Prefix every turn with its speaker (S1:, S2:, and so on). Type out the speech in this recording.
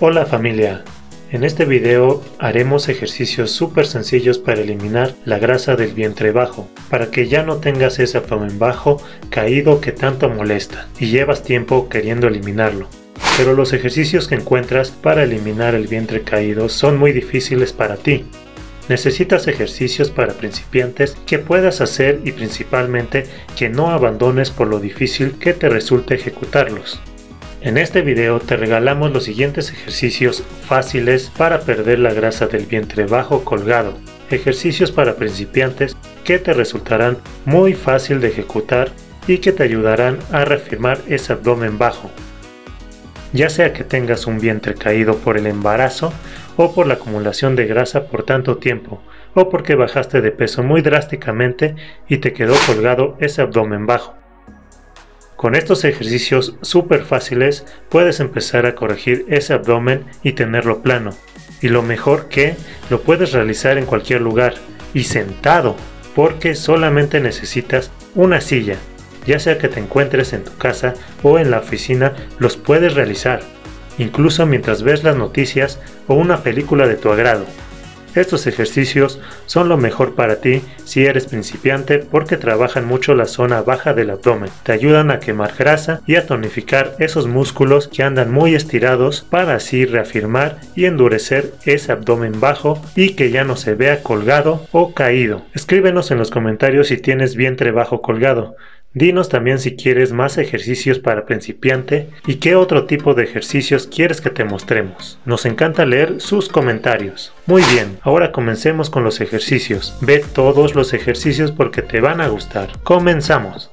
S1: Hola familia, en este video haremos ejercicios súper sencillos para eliminar la grasa del vientre bajo, para que ya no tengas ese abdomen bajo caído que tanto molesta y llevas tiempo queriendo eliminarlo. Pero los ejercicios que encuentras para eliminar el vientre caído son muy difíciles para ti. Necesitas ejercicios para principiantes que puedas hacer y principalmente que no abandones por lo difícil que te resulte ejecutarlos. En este video te regalamos los siguientes ejercicios fáciles para perder la grasa del vientre bajo colgado. Ejercicios para principiantes que te resultarán muy fácil de ejecutar y que te ayudarán a reafirmar ese abdomen bajo. Ya sea que tengas un vientre caído por el embarazo o por la acumulación de grasa por tanto tiempo, o porque bajaste de peso muy drásticamente y te quedó colgado ese abdomen bajo. Con estos ejercicios súper fáciles puedes empezar a corregir ese abdomen y tenerlo plano. Y lo mejor que lo puedes realizar en cualquier lugar y sentado, porque solamente necesitas una silla. Ya sea que te encuentres en tu casa o en la oficina, los puedes realizar, incluso mientras ves las noticias o una película de tu agrado. Estos ejercicios son lo mejor para ti si eres principiante porque trabajan mucho la zona baja del abdomen. Te ayudan a quemar grasa y a tonificar esos músculos que andan muy estirados para así reafirmar y endurecer ese abdomen bajo y que ya no se vea colgado o caído. Escríbenos en los comentarios si tienes vientre bajo colgado. Dinos también si quieres más ejercicios para principiante y qué otro tipo de ejercicios quieres que te mostremos. Nos encanta leer sus comentarios. Muy bien, ahora comencemos con los ejercicios. Ve todos los ejercicios porque te van a gustar. Comenzamos.